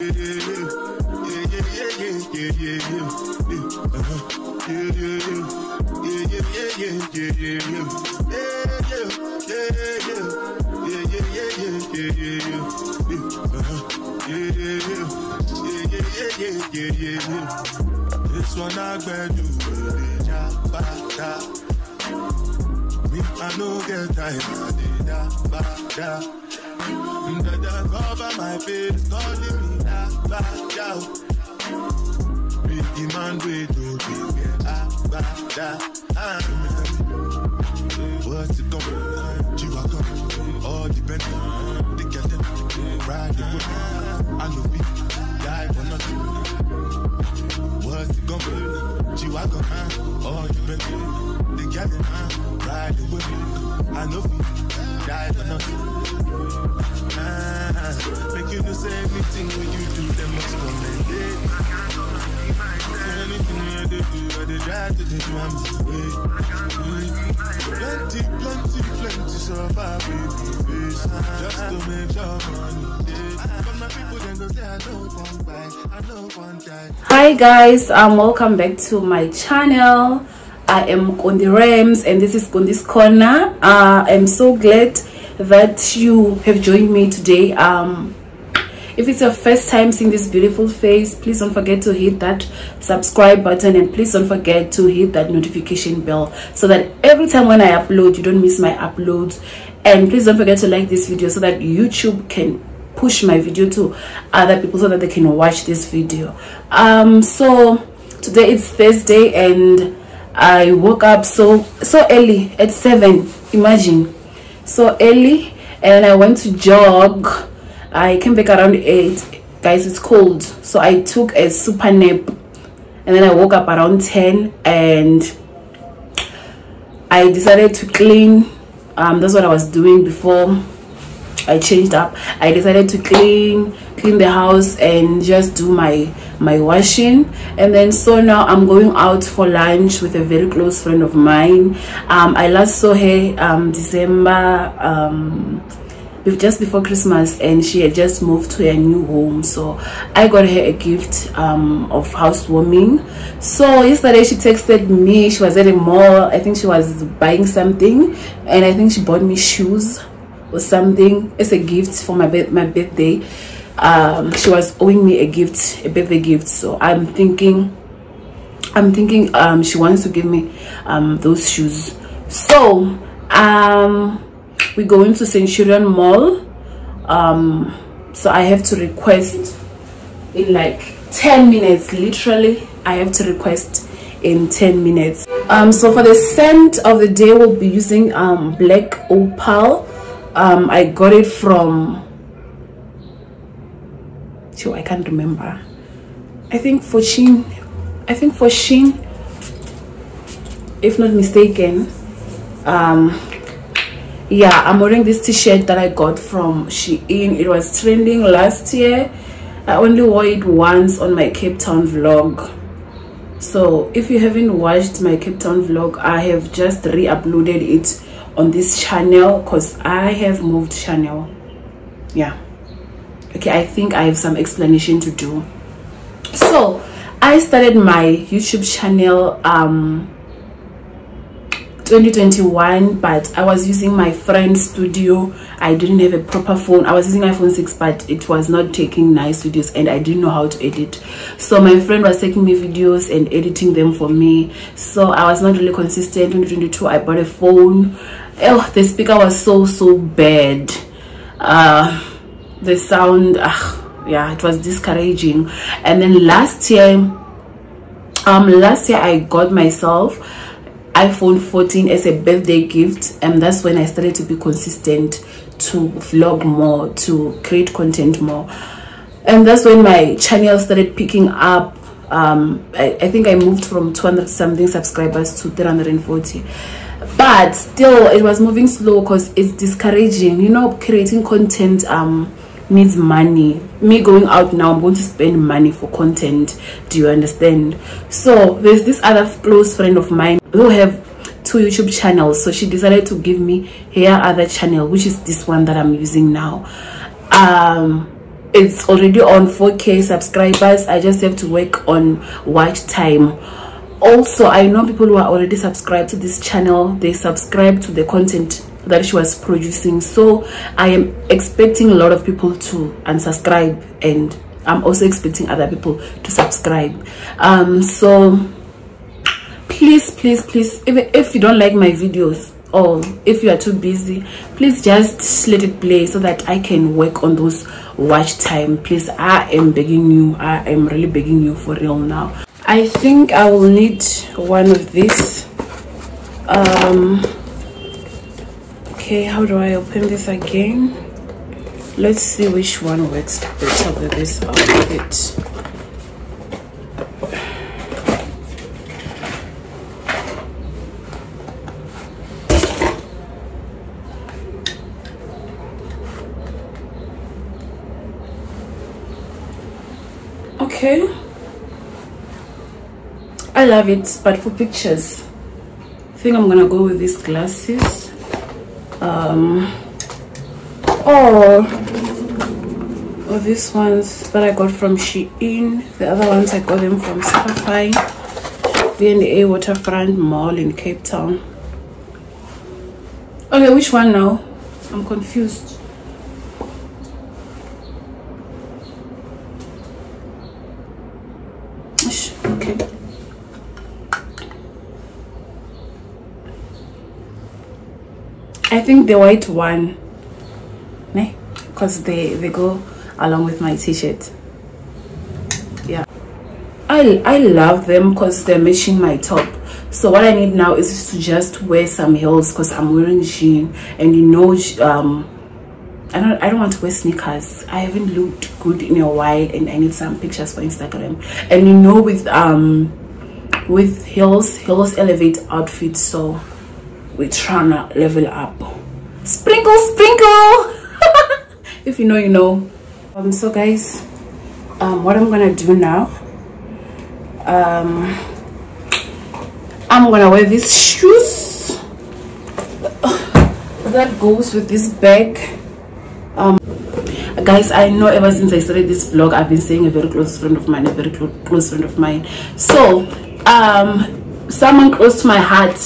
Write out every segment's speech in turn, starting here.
Yeah, yeah, yeah, yeah, yeah, yeah, yeah. Yeah, yeah, yeah, yeah, yeah, yeah, yeah, yeah, yeah. Yeah, yeah, yeah, yeah, yeah, yeah, yeah, yeah, yeah. Yeah, yeah, yeah. This one I do, really, ja, ba, da. Me, I no get time, da, ba, da. Dada cover my face, calling me back, back out. Big demand I'm. What's it going? You are. All. They can ride the foot. I know people. Hi guys um welcome back to my channel. I am Kondi Rams and this is Kondies Korner. Uh i'm so glad that you have joined me today. Um if it's your first time seeing this beautiful face please don't forget to hit that subscribe button and please don't forget to hit that notification bell so that every time when i upload you don't miss my uploads. And please don't forget to like this video so that youtube can push my video to other people so that they can watch this video. Um so today it's thursday and i woke up so so early at seven imagine. So early and i went to jog. I came back around eight. Guys it's cold. So i took a super nap and then i woke up around 10 and i decided to clean. Um that's what i was doing before I changed up. I decided to clean clean the house and just do my my washing. And then so now I'm going out for lunch with a very close friend of mine. Um, I last saw her um, December um, just before Christmas and she had just moved to a new home. So I got her a gift um, of housewarming. So yesterday she texted me she was at a mall. I think she was buying something and I think she bought me shoes or something. As a gift for my my birthday. Um she was owing me a gift a birthday gift. So i'm thinking i'm thinking um she wants to give me um those shoes. So um we go into centurion mall. Um so i have to request in like 10 minutes literally. I have to request in 10 minutes. Um so for the scent of the day we'll be using um black opal um i got it from so i can't remember. I think for Shein i think for Shein if not mistaken um yeah i'm wearing this t-shirt that i got from Shein. It was trending last year. I only wore it once on my cape town vlog. So if you haven't watched my cape town vlog i have just re-uploaded it on this channel because i have moved channel. Yeah. Okay i think i have some explanation to do. So i started my youtube channel um 2021 but i was using my friend's studio. I didn't have a proper phone. I was using iphone 6 but it was not taking nice videos and i didn't know how to edit. So my friend was taking me videos and editing them for me. So i was not really consistent. 2022 i bought a phone oh the speaker was so so bad. Uh the sound yeah it was discouraging. And then last year um last year i got myself iphone 14 as a birthday gift and that's when i started to be consistent to vlog more to create content more. And that's when my channel started picking up um I, I think i moved from 200 something subscribers to 340 but still it was moving slow because it's discouraging you know creating content um needs money. Me going out now i'm going to spend money for content do you understand? So there's this other close friend of mine who have two youtube channels so she decided to give me her other channel which is this one that i'm using now. Um it's already on 4k subscribers. I just have to work on watch time also i know people who are already subscribed to this channel. They subscribe to the content that she was producing. So i am expecting a lot of people to unsubscribe and i'm also expecting other people to subscribe. Um so please please please even if you don't like my videos or if you are too busy please just let it play so that i can work on those watch time. Please i am begging you. I am really begging you for real now i think i will need one of these. Um okay how do i open this again? Let's see which one works better with this. Outfit okay i love it but for pictures i think i'm gonna go with these glasses. Um or or these ones that i got from shein. The other ones i got them from Superfine V&A waterfront mall in cape town. Okay which one now? I'm confused okay i think the white one because they they go along with my t-shirt yeah i i love them because they're matching my top so what i need now is to just wear some heels because i'm wearing jean and you know um I don't I don't want to wear sneakers. I haven't looked good in a while and I need some pictures for Instagram. And you know with um with heels, heels elevate outfits so we're trying to level up. Sprinkle sprinkle if you know you know. Um so guys um what I'm gonna do now um I'm gonna wear these shoes that goes with this bag um guys i know ever since i started this vlog i've been saying a very close friend of mine a very clo close friend of mine so um someone close to my heart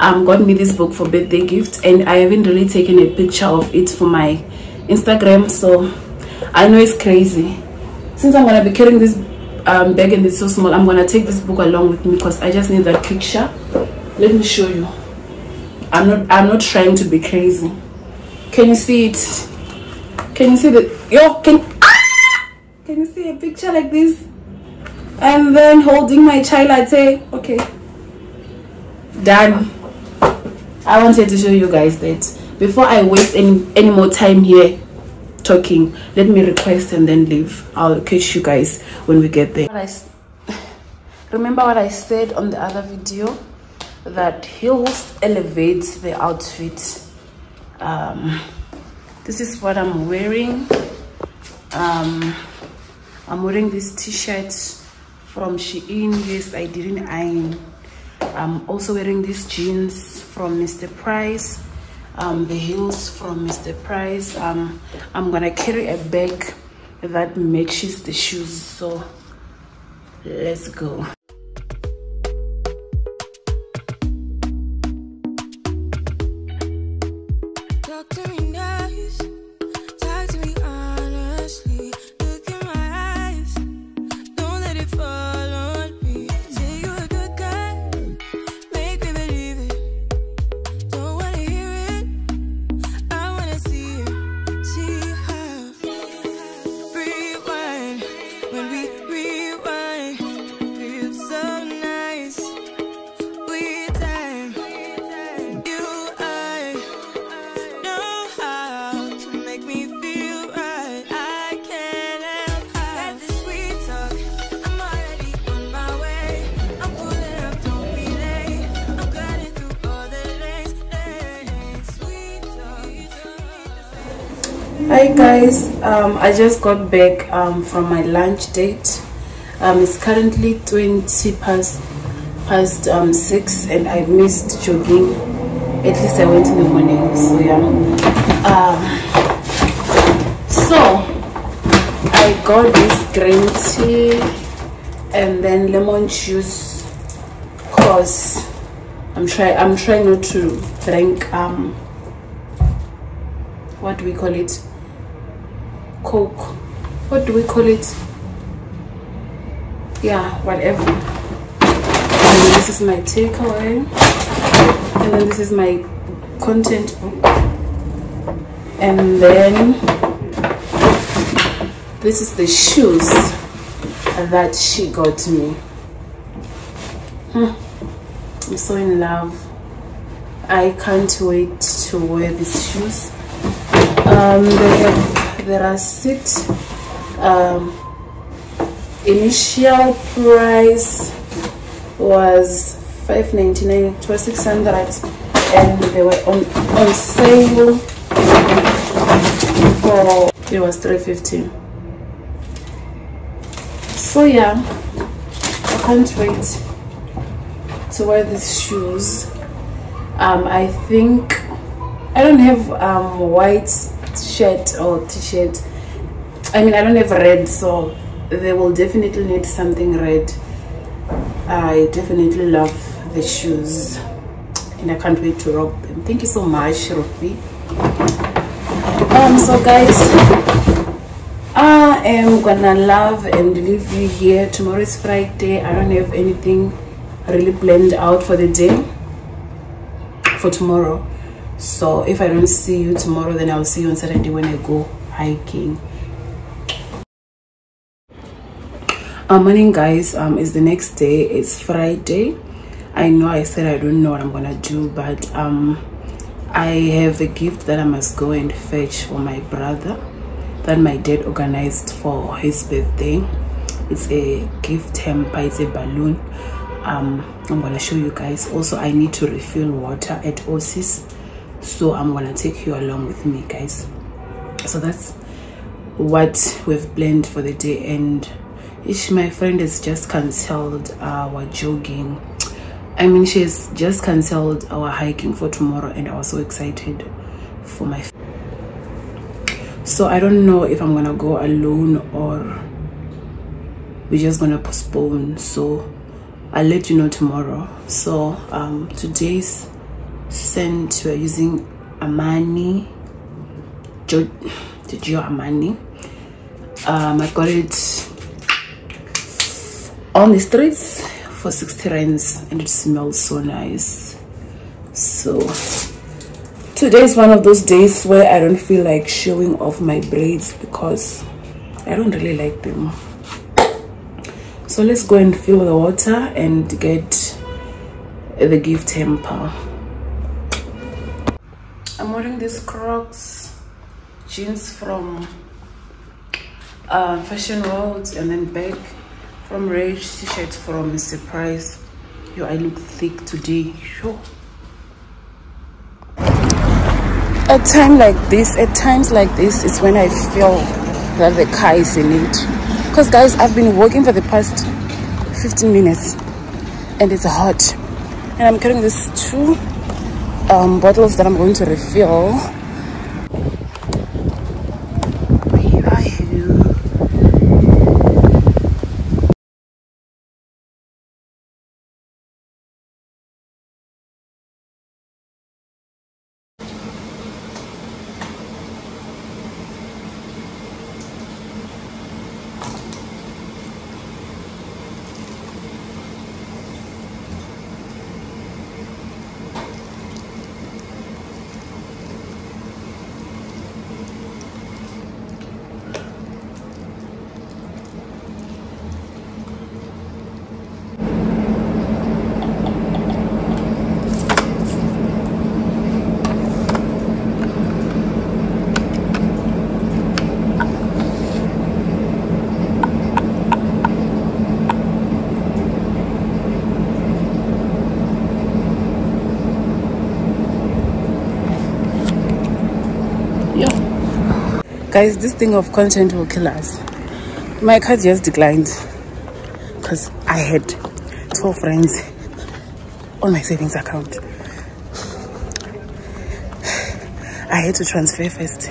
um got me this book for birthday gift and i haven't really taken a picture of it for my instagram so i know it's crazy. Since i'm gonna be carrying this um, bag and it's so small i'm gonna take this book along with me because i just need that picture. Let me show you. I'm not i'm not trying to be crazy. Can you see it? Can you see the yo can ah! can you see a picture like this? And then holding my child i'd say okay. Done i wanted to show you guys that before i waste any any more time here talking let me request and then leave. I'll catch you guys when we get there. I, remember what i said on the other video? That heels elevate the outfit. Um this is what i'm wearing. Um i'm wearing this t-shirt from shein. Yes i didn't iron i'm also wearing these jeans from mr price um the heels from mr price. Um i'm gonna carry a bag that matches the shoes so let's go hi guys. Um, i just got back um, from my lunch date. Um, it's currently 20 past past um, 6 and i missed jogging. At least i went in the morning so yeah. Um, so I got this green tea and then lemon juice cause I'm trying I'm trying not to drink um what do we call it coke. What do we call it? Yeah whatever. And this is my takeaway. And then this is my content and then this is the shoes that she got me. Hmm. i'm so in love. I can't wait to wear these shoes. Um the, the receipt um initial price was 5.99 it was 600 and they were on on sale for it was 350 so yeah i can't wait to wear these shoes. Um i think i don't have um white shirt or t-shirt. I mean i don't have red so they will definitely need something red. I definitely love the shoes and i can't wait to rock them. Thank you so much Rufi. um so guys i am gonna love and leave you here. Tomorrow is friday. I don't have anything really planned out for the day for tomorrow so if i don't see you tomorrow then i'll see you on saturday when i go hiking. Uh, morning guys. Um it's the next day. It's friday. I know i said i don't know what i'm gonna do but um i have a gift that i must go and fetch for my brother that my dad organized for his birthday. It's a gift hamper. It's a balloon. Um i'm gonna show you guys. Also i need to refill water at osis so i'm gonna take you along with me guys so that's what we've planned for the day and Ish, my friend has just cancelled our jogging. I mean, she's just cancelled our hiking for tomorrow, and I was so excited for my. So I don't know if I'm gonna go alone or we're just gonna postpone. So I'll let you know tomorrow. So um, today's scent we're using amani. Armani, Giorgio Armani. Um, I got it on the streets for 60 rands and it smells so nice. So today is one of those days where i don't feel like showing off my braids because i don't really like them. So let's go and fill the water and get the gift hamper wearing these crocs jeans from uh, fashion world and then back from Rage t-shirt from Mr. Price. Yo, I look thick today. Sure. At time like this, at times like this, is when I feel that the car is in it. Because guys, I've been walking for the past 15 minutes and it's hot. And I'm carrying this two um, bottles that I'm going to refill guys this thing of content will kill us. My card just declined because i had 12 friends on my savings account. I had to transfer first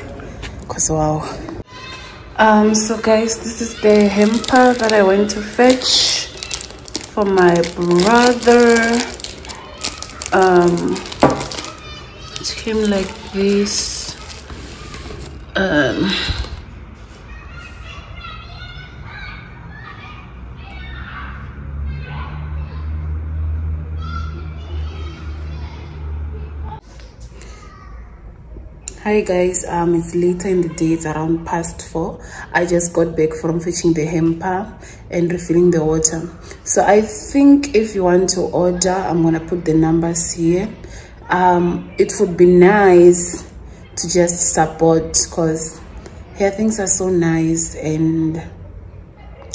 because wow. Um so guys this is the hamper that i went to fetch for my brother. Um it came like this um hi guys. Um it's later in the day it's around past four. I just got back from fetching the hamper and refilling the water. So i think if you want to order i'm gonna put the numbers here. Um it would be nice to just support because here things are so nice and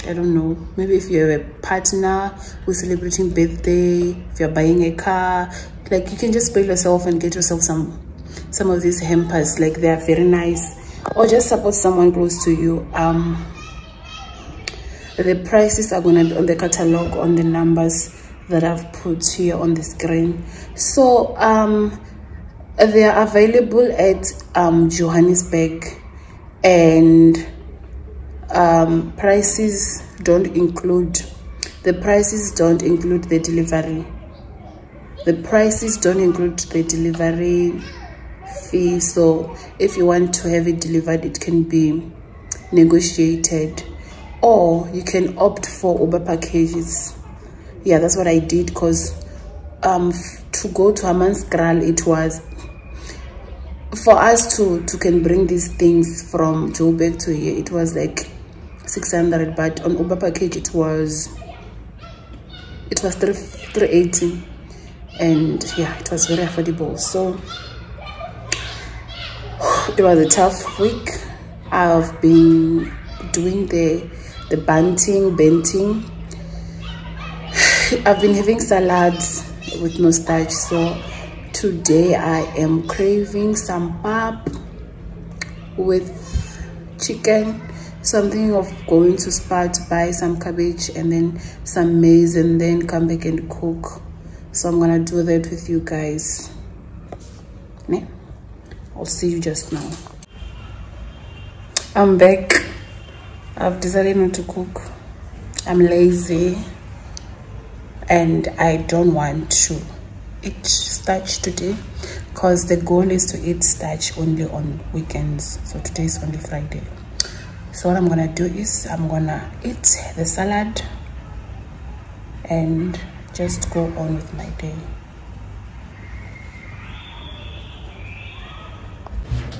I don't know, maybe if you're a partner who's celebrating birthday, if you're buying a car, like you can just pay yourself and get yourself some some of these hampers like they are very nice. Or just support someone close to you. Um the prices are to be on the catalog on the numbers that i've put here on the screen. So um they are available at um johannesburg. And um prices don't include the prices don't include the delivery. The prices don't include the delivery fee. So if you want to have it delivered it can be negotiated. Or you can opt for uber packages. Yeah that's what i did because um to go to Hammanskraal it was for us to to can bring these things from Joburg to here it was like 600 but on uber package it was it was 3 380 and yeah it was very affordable. So it was a tough week. I've been doing the the banting benting. I've been having salads with no starch so today i am craving some pap with chicken something of going to spar to buy some cabbage and then some maize and then come back and cook so i'm gonna do that with you guys. I'll see you just now. I'm back. I've decided not to cook. I'm lazy and I don't want to eat starch today because the goal is to eat starch only on weekends. So today is only Friday. So what I'm gonna do is I'm gonna eat the salad and just go on with my day.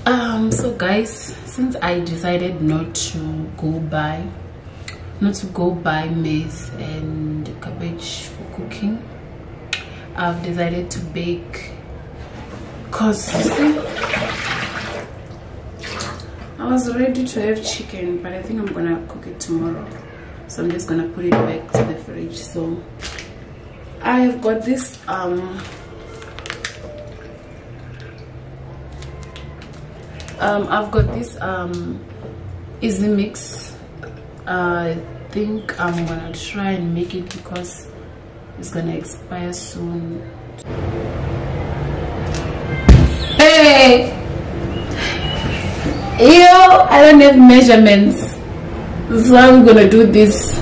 um so guys since i decided not to go buy not to go buy maize and cabbage for cooking i've decided to bake because i was ready to have chicken but i think i'm gonna cook it tomorrow. So i'm just gonna put it back to the fridge. So i've got this um um, I've got this um, easy mix. I think I'm gonna try and make it because it's gonna expire soon. Hey! Yo I don't have measurements. So I'm gonna do this.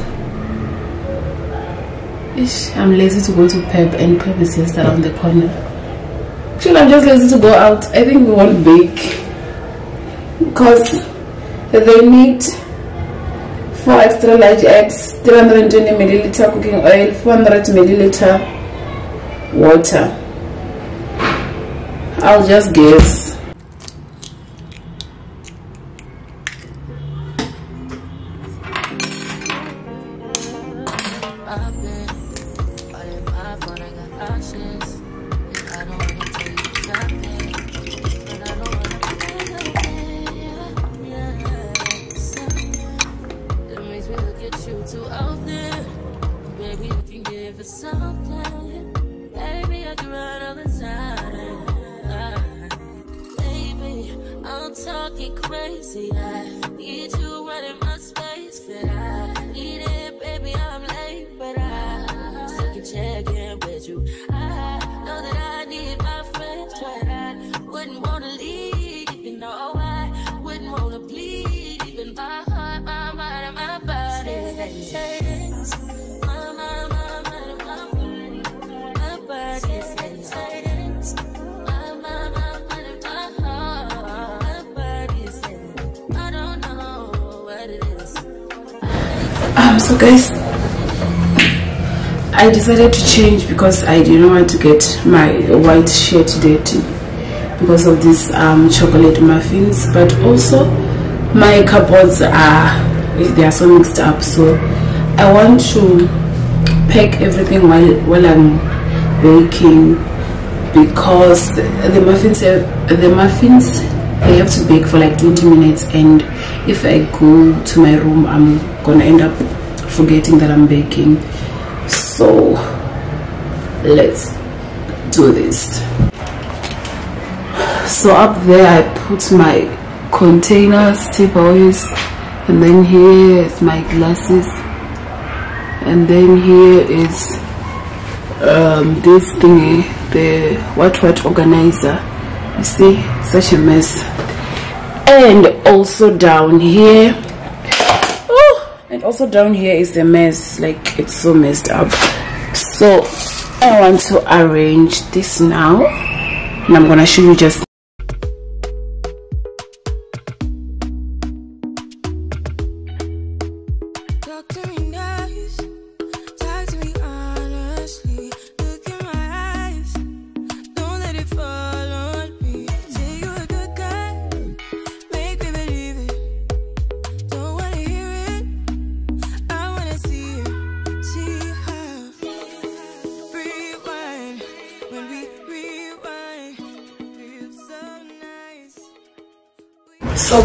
Ish, I'm lazy to go to Pep and Pep is just around the corner. Actually, I'm just lazy to go out. I think we won't bake because they need four extra large eggs 320 milliliter cooking oil 400 milliliter water. I'll just guess talking crazy. I need you running my so guys i decided to change because i didn't want to get my white shirt dirty because of these um chocolate muffins but also my cupboards are they are so mixed up. So i want to pack everything while while i'm baking because the, muffins the muffins they have to bake for like 20 minutes and if i go to my room i'm gonna end up forgetting that i'm baking. So let's do this. So up there i put my containers takeaways and then here is my glasses. And then here is um, this thingy the what what organizer. You see such a mess. And also down here also down here is the mess. Like it's so messed up. So i want to arrange this now. And i'm gonna show you just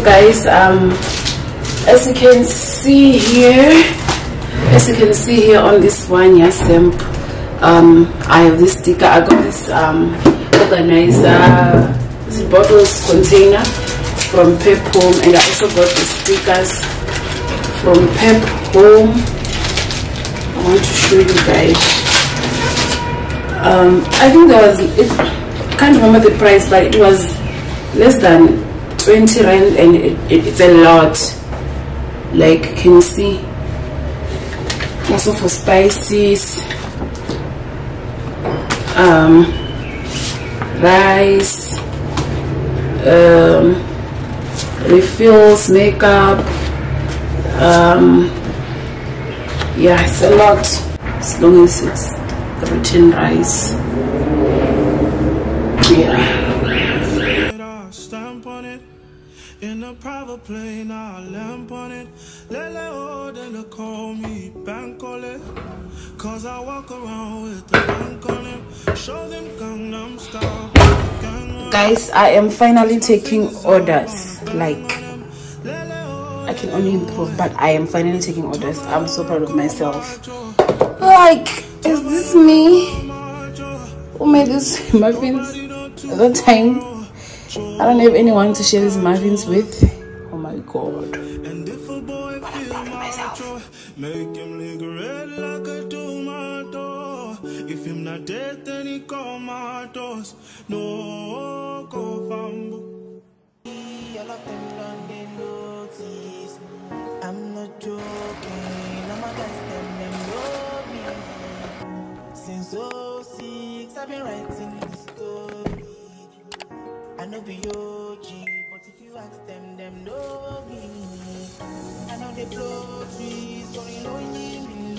guys um as you can see here as you can see here on this one yes um, um i have this sticker i got this um organizer this bottles container from pep home and i also got the stickers from pep home. I want to show you guys. Um i think there was it I can't remember the price but it was less than 20 rand and it, it, it's a lot. Like can you see? Also for spices. Um rice. Um refills makeup. Um yeah it's a lot. As long as it's written rice. Yeah In a private plane, I lamp on it. Lele oh, then they call me Bankole. Cause I walk around with the bank on it. Show them Gangnam Style. Guys i am finally taking orders like i can only improve but i am finally taking orders i'm so proud of myself like is this me who made these muffins at that time i don't have anyone to share these muffins with oh my god And if a boy But I'm feel proud of my myself. joy, make him look red like a tomato. If him not dead, then he call my doors. No, go fambo. All of them done they notice. I'm not joking. All my guys them them know me. Since 06, I've been writing this story. Know be OG, but if you ask them, them know me. I know they blow trees, so you know me me.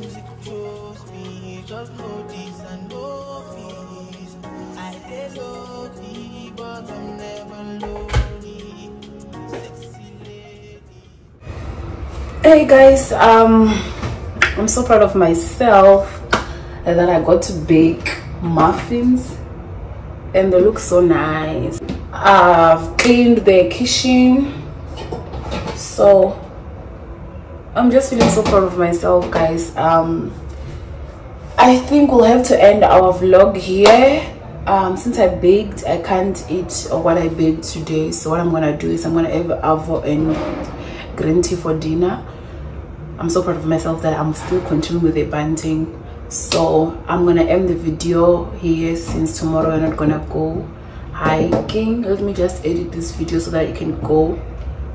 Music chose me, just this and this. I dey lonely, but I'm never lonely. Sexy hey guys um i'm so proud of myself that i got to bake muffins and they look so nice. I've cleaned the kitchen. So i'm just feeling so proud of myself guys. Um i think we'll have to end our vlog here. Um since i baked i can't eat what i baked today. So what i'm gonna do is i'm gonna have avo and green tea for dinner. I'm so proud of myself that i'm still continuing with the banting so i'm gonna end the video here since tomorrow we're not gonna go hiking. Let me just edit this video so that it can go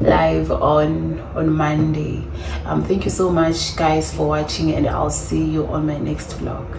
live on on monday. Um thank you so much guys for watching and i'll see you on my next vlog